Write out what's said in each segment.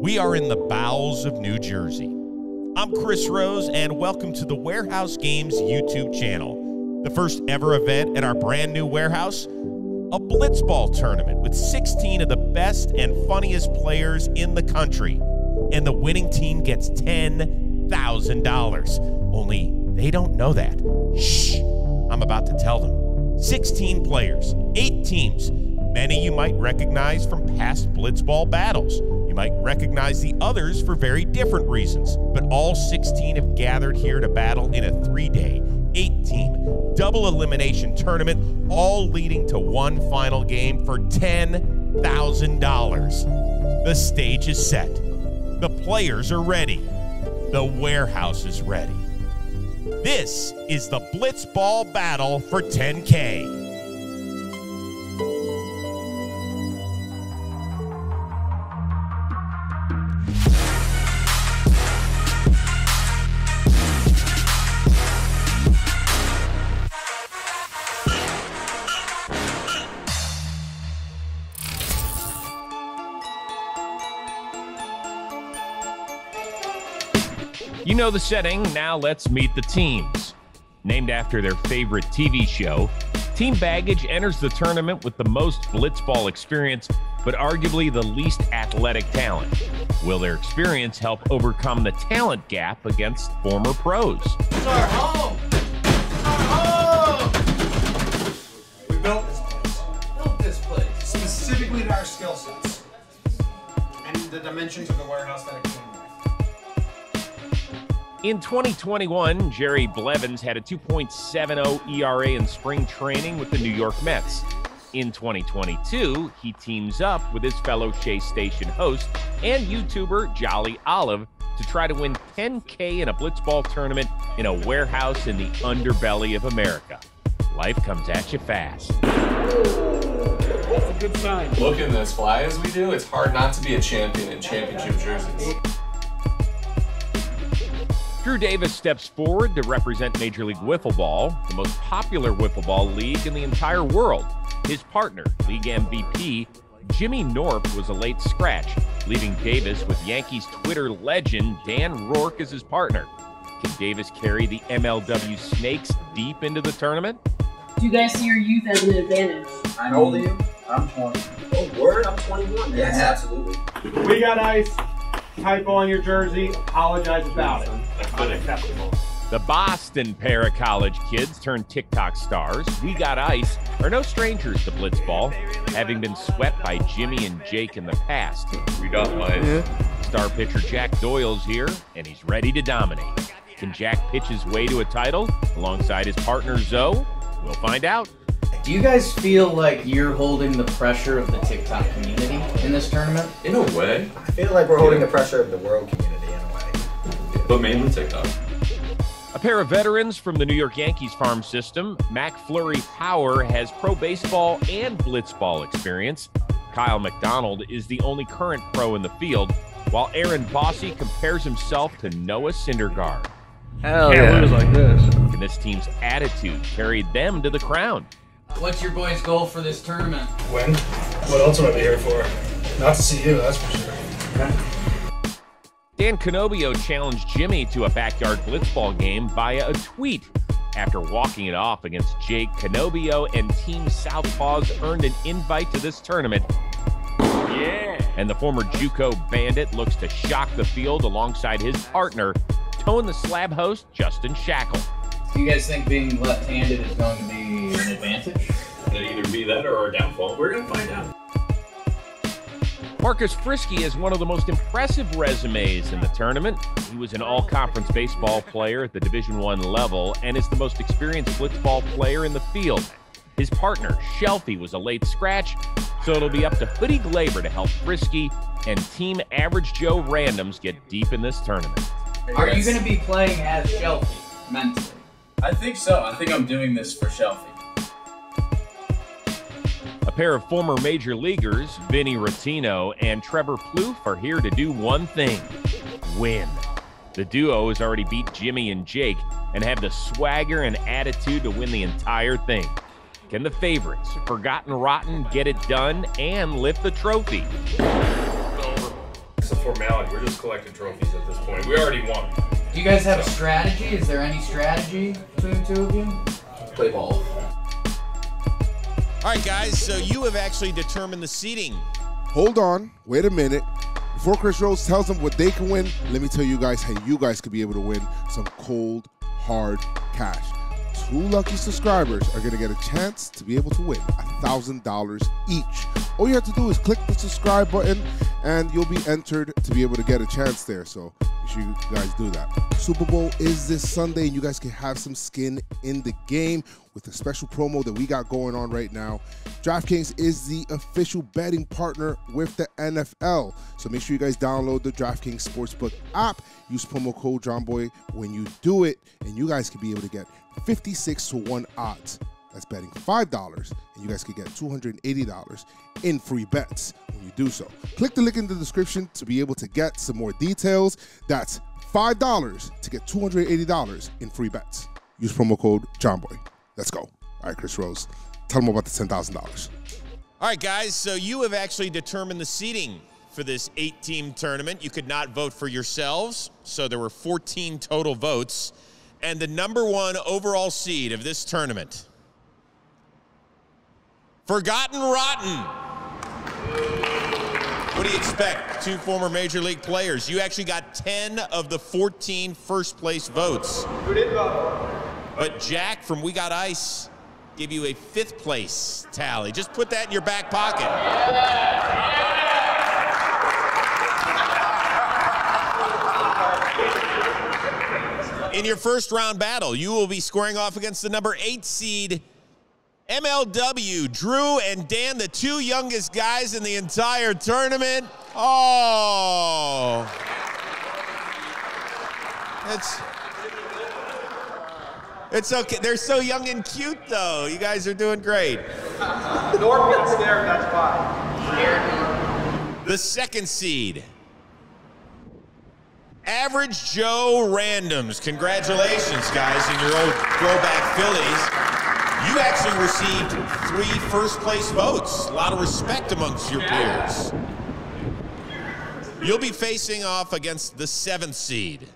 We are in the bowels of New Jersey. I'm Chris Rose, and welcome to the Warehouse Games YouTube channel. The first ever event at our brand new warehouse a blitzball tournament with 16 of the best and funniest players in the country. And the winning team gets $10,000. Only they don't know that. Shh, I'm about to tell them. 16 players, 8 teams. Many you might recognize from past blitzball battles. You might recognize the others for very different reasons, but all 16 have gathered here to battle in a three day, eight team, double elimination tournament, all leading to one final game for $10,000. The stage is set. The players are ready. The warehouse is ready. This is the Blitzball Battle for 10K. Know the setting. Now let's meet the teams. Named after their favorite TV show, Team Baggage enters the tournament with the most blitzball experience, but arguably the least athletic talent. Will their experience help overcome the talent gap against former pros? It's our home. It's our home. We built this place. Built this place specifically to our skill sets and the dimensions of the warehouse that it came. In 2021, Jerry Blevins had a 2.70 ERA in spring training with the New York Mets. In 2022, he teams up with his fellow Shea Station host and YouTuber Jolly Olive to try to win 10K in a blitzball tournament in a warehouse in the underbelly of America. Life comes at you fast. That's a good sign. Looking as fly as we do, it's hard not to be a champion in championship jerseys. Drew Davis steps forward to represent Major League Wiffle Ball, the most popular wiffle ball league in the entire world. His partner, league MVP Jimmy Norp, was a late scratch, leaving Davis with Yankees Twitter legend Dan Rourke as his partner. Can Davis carry the MLW Snakes deep into the tournament? Do you guys see your youth as an advantage? How old are you? I'm 20. Oh, word? I'm 21. Yes, absolutely. We got ice. Typo on your jersey. Apologize about it. Unacceptable. The Boston pair of college kids turned TikTok stars. We Got Ice are no strangers to blitzball, having been swept by Jimmy and Jake in the past. We got ice. Star pitcher Jack Doyle's here, and he's ready to dominate. Can Jack pitch his way to a title alongside his partner Zoe? We'll find out. Do you guys feel like you're holding the pressure of the TikTok community in this tournament? In a way, I feel like we're holding the pressure of the world community in a way. but mainly TikTok. A pair of veterans from the New York Yankees farm system, McFlurry Power has pro baseball and blitzball experience. Kyle McDonald is the only current pro in the field, while Aaron Bossy compares himself to Noah Syndergaard. Hell Can't lose like this. And this team's attitude carried them to the crown. What's your boys' goal for this tournament? Win. What else would I here for? Not to see you, that's for sure. Dan Canobio challenged Jimmy to a backyard blitzball game via a tweet. After walking it off against Jake, Canobio and Team Southpaws earned an invite to this tournament. Yeah. And the former JUCO bandit looks to shock the field alongside his partner, Tone the Slab host, Justin Shackle. Do you guys think being left-handed is going to be an advantage? Could either be that or our downfall. We're gonna find out. Marcus Frisky has one of the most impressive resumes in the tournament. He was an all-conference baseball player at the Division One level and is the most experienced blitzball player in the field. His partner, Shelfie, was a late scratch, so it'll be up to Hoodie Glaber to help Frisky and Team Average Joe Randoms get deep in this tournament. Are you going to be playing as Shelfie mentally? I think so. I think I'm doing this for Shelfie. A pair of former major leaguers, Vinny Rotino and Trevor Plouffe, are here to do one thing win. The duo has already beat Jimmy and Jake and have the swagger and attitude to win the entire thing. Can the favorites, Forgotten Rotten, get it done and lift the trophy? just a formality. We're just collecting trophies at this point. We already won. Do you guys have a strategy? Is there any strategy between the two of you? Play ball. All right, guys. So you have actually determined the seating. Hold on. Wait a minute. Before Chris Rose tells them what they can win, let me tell you guys how you guys could be able to win some cold, hard cash. Two lucky subscribers are going to get a chance to be able to win $1,000 each. All you have to do is click the subscribe button and you'll be entered to be able to get a chance there. So sure you guys do that. Super Bowl is this Sunday and you guys can have some skin in the game with a special promo that we got going on right now. DraftKings is the official betting partner with the NFL. So make sure you guys download the DraftKings Sportsbook app. Use promo code Jomboy when you do it, and you guys can be able to get 56 to 1 odds. That's betting $5, and you guys could get $280 in free bets when you do so. Click the link in the description to be able to get some more details. That's $5 to get $280 in free bets. Use promo code Jomboy. Let's go. All right, Chris Rose, tell them about the $10,000. All right, guys. So you have actually determined the seating for this eight team tournament. You could not vote for yourselves. So there were 14 total votes. And the number one overall seed of this tournament, Forgotten Rotten. What do you expect? Two former Major League players. You actually got 10 of the 14 first place votes. But Jack from We Got Ice gave you a fifth place tally. Just put that in your back pocket. In your first round battle, you will be scoring off against the number eight seed MLW. Drew and Dan, the two youngest guys in the entire tournament. Oh. It's. It's okay. They're so young and cute, though. You guys are doing great. Norm gets there, that's fine. The second seed, Average Joe Randoms. Congratulations, guys, in your old throwback Phillies. You actually received three first place votes. A lot of respect amongst your peers. You'll be facing off against the seventh seed,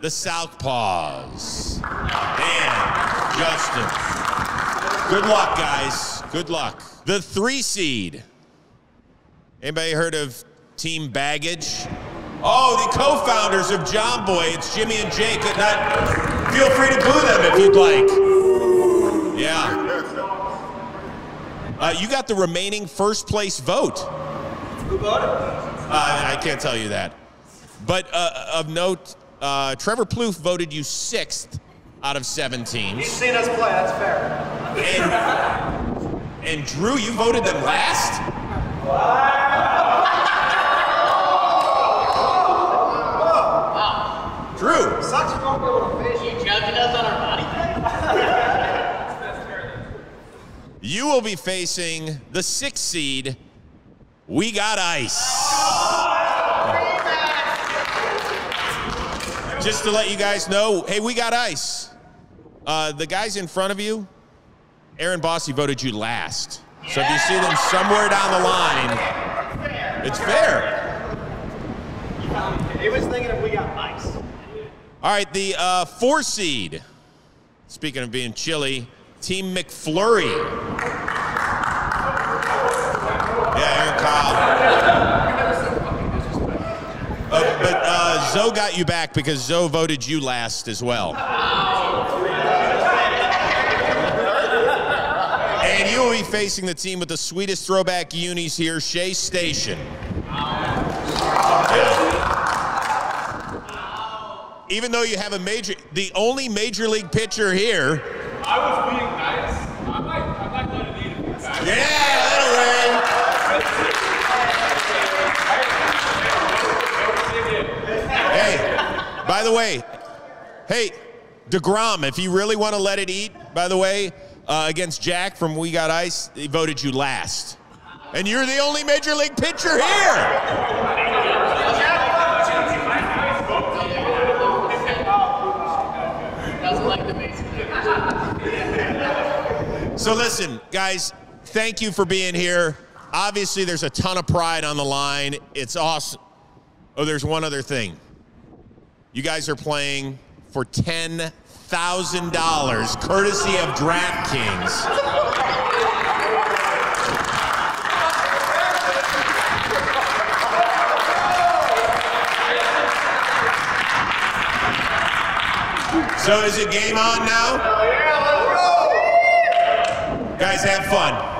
the Southpaws. Dan, Justin. Good luck, guys. Good luck. The three seed. Anybody heard of Team Baggage? Oh, the co-founders of Jomboy. It's Jimmy and Jake. And that, feel free to boo them if you'd like. Yeah. Uh, you got the remaining first place vote. Who voted? Uh, I can't tell you that. But uh, of note, uh, Trevor Plouffe voted you sixth out of seven teams. He's seen us play, that's fair. And, and Drew, you voted them last? Drew. Sucks you won't be able to finish. You judging us on our body You will be facing the sixth seed. We got ice. Just to let you guys know, hey, we got ice. Uh, the guys in front of you, Aaron Bossy voted you last. So if you see them somewhere down the line, it's fair. He was thinking if we got ice. All right, the uh, four seed. Speaking of being chilly, Team McFlurry. Uh, but uh, Zoe got you back because Zoe voted you last as well. And you will be facing the team with the sweetest throwback unis here, Shea Station. Even though you have a major, the only major league pitcher here. I was being nice. I might, I might let it eat a few times. Yeah, that'll win. Hey, by the way, hey, DeGrom, if you really want to let it eat, by the way, uh, against Jack from We Got Ice, he voted you last. And you're the only major league pitcher here. So listen, guys, thank you for being here. obviously, there's a ton of pride on the line. It's awesome. Oh, there's one other thing. You guys are playing for $10,000 courtesy of DraftKings. So is it game on now? Guys, have fun.